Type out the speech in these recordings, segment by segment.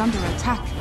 under attack.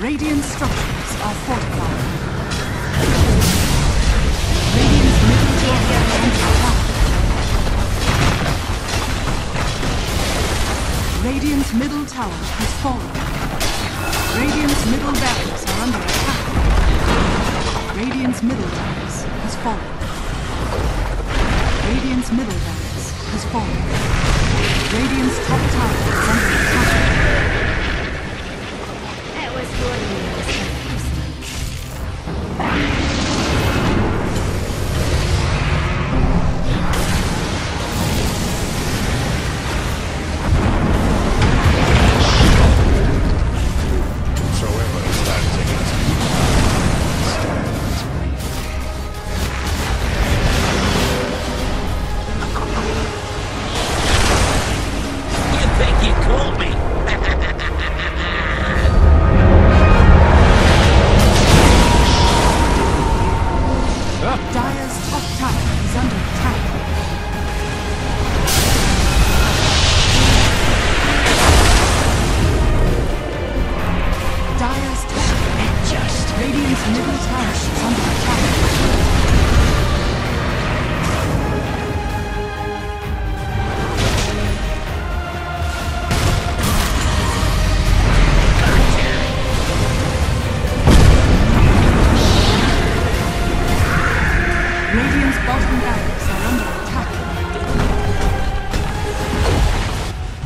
Radiant structures are fortified. Radiant's middle tower under attack. Radiant's middle tower has fallen. Radiant's middle barracks are under attack. Radiant's middle barracks has fallen. Radiant's middle barracks has fallen. Radiant's top tower is under attack.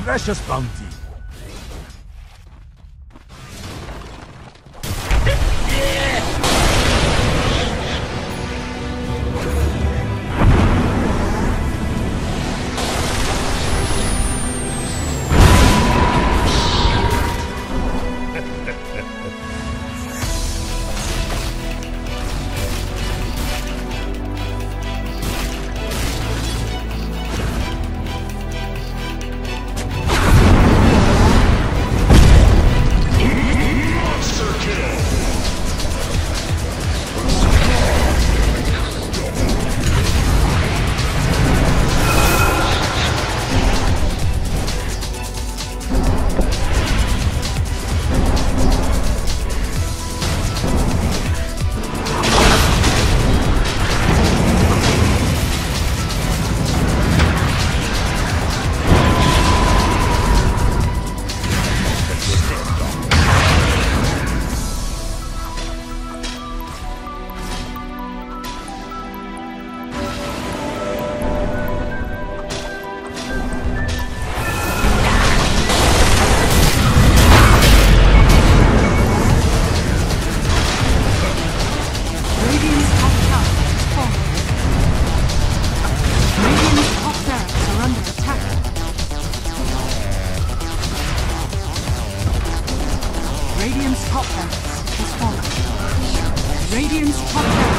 precious bounty. Radiant's top barracks